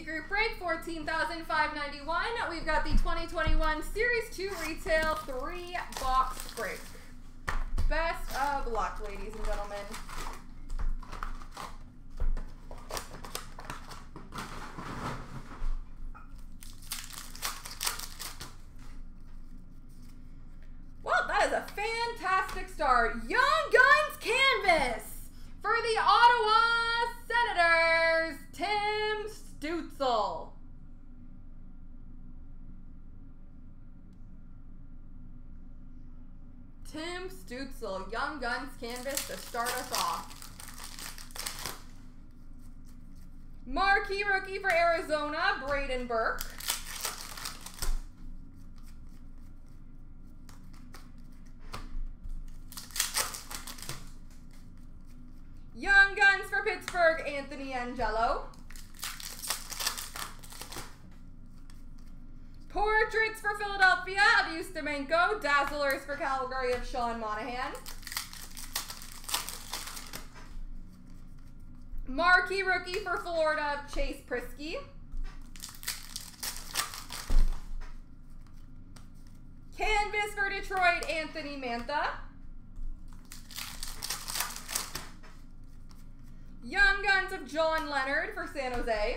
Group Break, 14591 We've got the 2021 Series 2 Retail 3 Box Break. Best of luck, ladies and gentlemen. Well, that is a fantastic start. Young Guns Canvas for the Ottawa Senators, Tim Stützle. Tim Stützle, Young Guns Canvas to start us off. Marquee rookie for Arizona, Brayden Burke. Young Guns for Pittsburgh, Anthony Angello. Portraits for Philadelphia of Ustimenko. Dazzlers for Calgary of Sean Monahan. Marquee rookie for Florida Chase Priskie. Canvas for Detroit, Anthony Mantha. Young Guns of John Leonard for San Jose.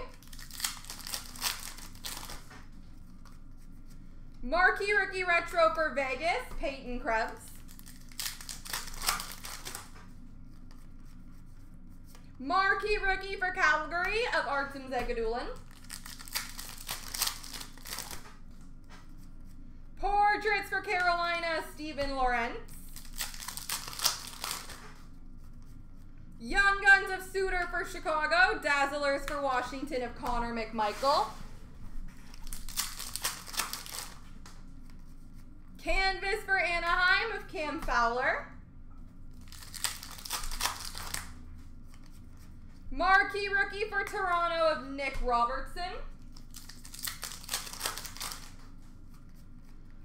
Marquee Rookie Retro for Vegas, Peyton Krebs. Marquee Rookie for Calgary of Artem Zagidulin. Portraits for Carolina, Steven Lorentz. Young Guns of Suter for Chicago. Dazzlers for Washington of Connor McMichael. Canvas for Anaheim of Cam Fowler. Marquee rookie for Toronto of Nick Robertson.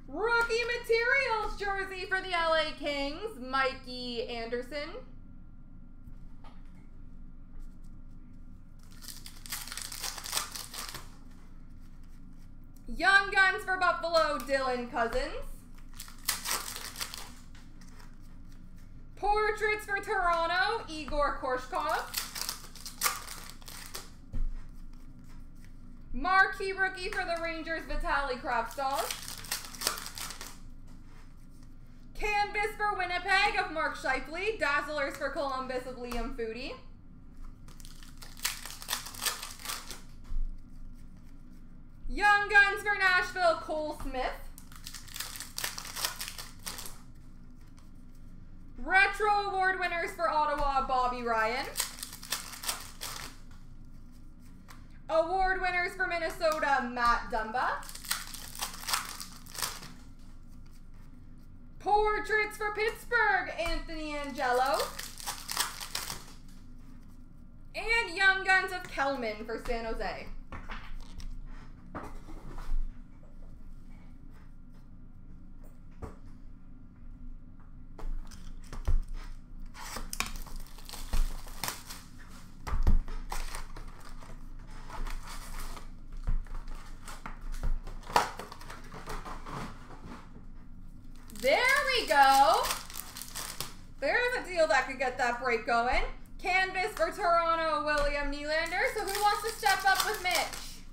Rookie materials jersey for the LA Kings, Mikey Anderson. Young Guns for Buffalo, Dylan Cozens. Portraits for Toronto, Egor Korshkov. Marquee rookie for the Rangers, Vitaly Kravtsov. Canvas for Winnipeg of Mark Scheifele. Dazzlers for Columbus of Liam Foudy. Young Guns for Nashville, Cole Smith. Retro Award winners for Ottawa, Bobby Ryan. Award winners for Minnesota, Matt Dumba. Portraits for Pittsburgh, Anthony Angello. And Young Guns of Kelman for San Jose. There we go. There's a deal that could get that break going. Canvas for Toronto, William Nylander. So who wants to step up with Mitch?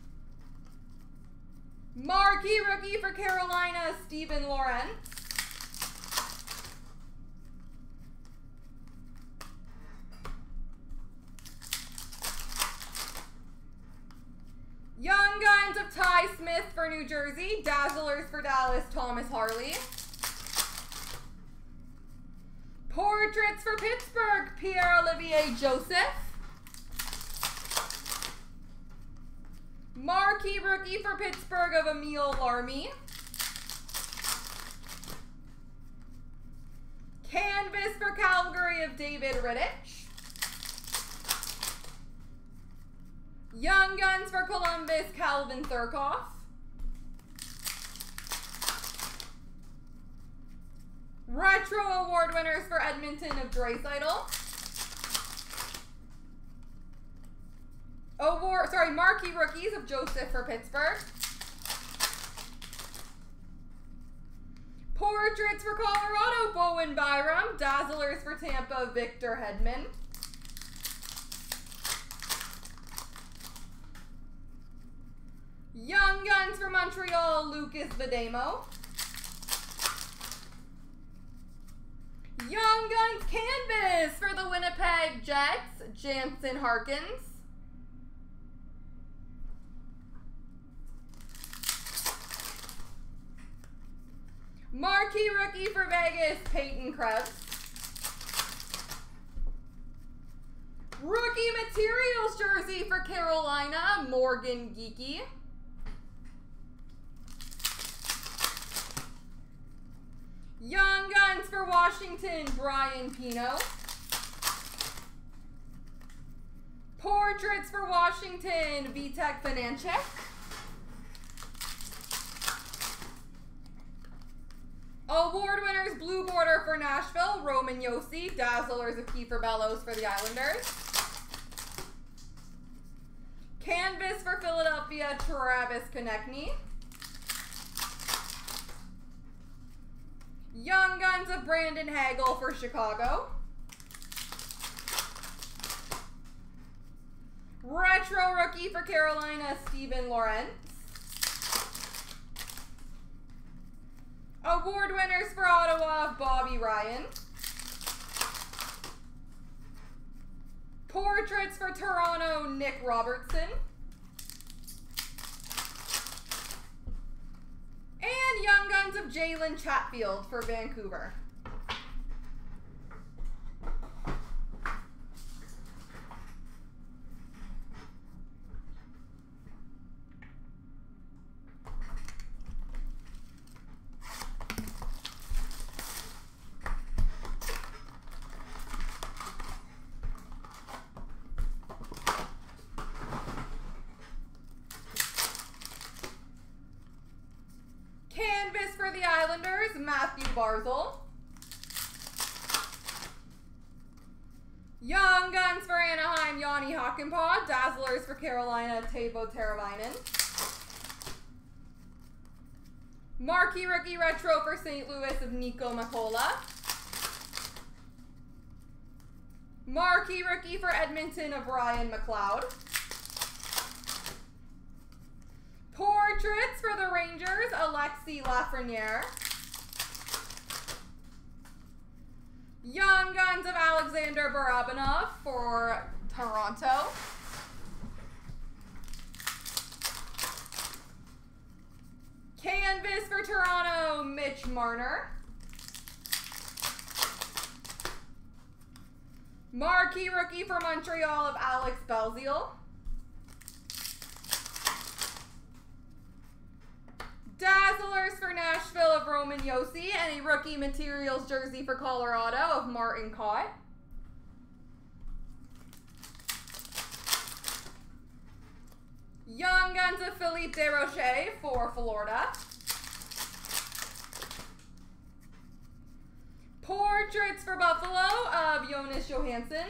Marquee rookie for Carolina, Steven Lorentz. Young Guns of Ty Smith for New Jersey. Dazzlers for Dallas, Thomas Harley. Portraits for Pittsburgh, Pierre-Olivier Joseph. Marquee rookie for Pittsburgh of Emil Larmi. Canvas for Calgary of David Rittich. Young Guns for Columbus, Calvin Thurkauf. Retro Award winners for Edmonton of Draisaitl. Award, sorry, marquee rookies of Joseph for Pittsburgh. Portraits for Colorado, Bowen Byram. Dazzlers for Tampa, Victor Hedman. Young Guns for Montreal, Lukas Vejdemo. Young Guns Canvas for the Winnipeg Jets, Jansen Harkins. Marquee rookie for Vegas, Peyton Krebs. Rookie materials jersey for Carolina, Morgan Geekie. Young For Washington, Brian Pinho. Portraits for Washington, Vitek Vanacek. Award winners, blue border for Nashville, Roman Josi. Dazzlers of Kiefer Bellows for the Islanders. Canvas for Philadelphia, Travis Konecny. Young Guns of Brandon Hagel for Chicago. Retro rookie for Carolina, Steven Lorentz. Award winners for Ottawa, Bobby Ryan. Portraits for Toronto, Nick Robertson. And Young Guns of Jalen Chatfield for Vancouver. Canvas for the Islanders, Barzal. Young Guns for Anaheim, Jani Hakanpää. Dazzlers for Carolina, Teuvo Teravainen. Marquee Rookie Retro for St. Louis of Niko Mikkola. Marquee Rookie for Edmonton of Ryan McLeod. Portraits for the Rangers, Alexi Lafreniere. Young Guns of Alexander Barabanov for Toronto. Canvas for Toronto, Mitch Marner. Marquee rookie for Montreal of Alex Belzile. Dazzlers for Nashville of Roman Josi and a rookie materials jersey for Colorado of Martin Kaut. Young Guns of Philippe Desrochers for Florida. Portraits for Buffalo of Jonas Johansson.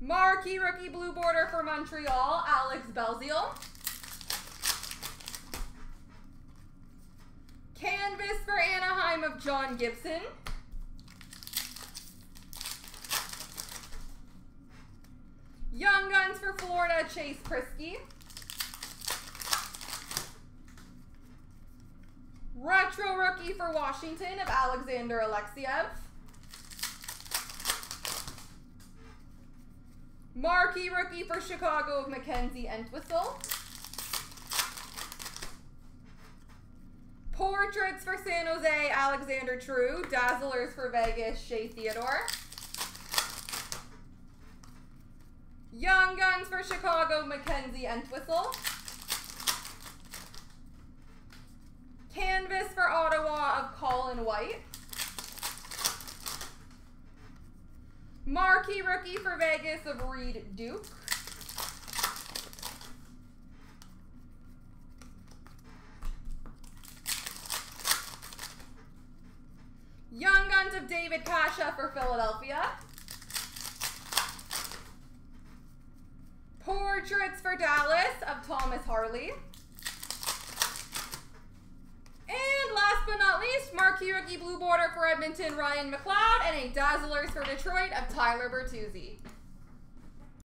Marquee rookie blue border for Montreal, Alex Belzile. Canvas for Anaheim of John Gibson. Young Guns for Florida, Chase Priskie. Retro Rookie for Washington of Alexander Alexeyev. Marquee Rookie for Chicago of Mackenzie Entwistle. Portraits for San Jose, Alexander True. Dazzlers for Vegas, Shea Theodore. Young Guns for Chicago, Mackenzie Entwistle. Canvas for Ottawa of Colin White. Marquee rookie for Vegas of Reid Duke. David Kase for Philadelphia. Portraits for Dallas of Thomas Harley. And last but not least, marquee rookie blue border for Edmonton, Ryan McLeod, and a Dazzlers for Detroit of Tyler Bertuzzi.